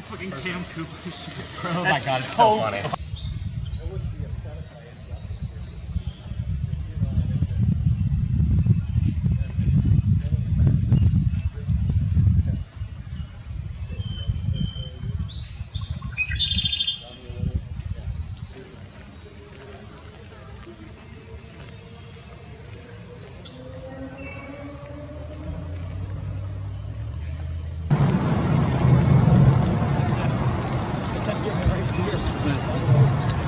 fucking Cam Cooper shit. Oh my god, it's so, so funny. right here.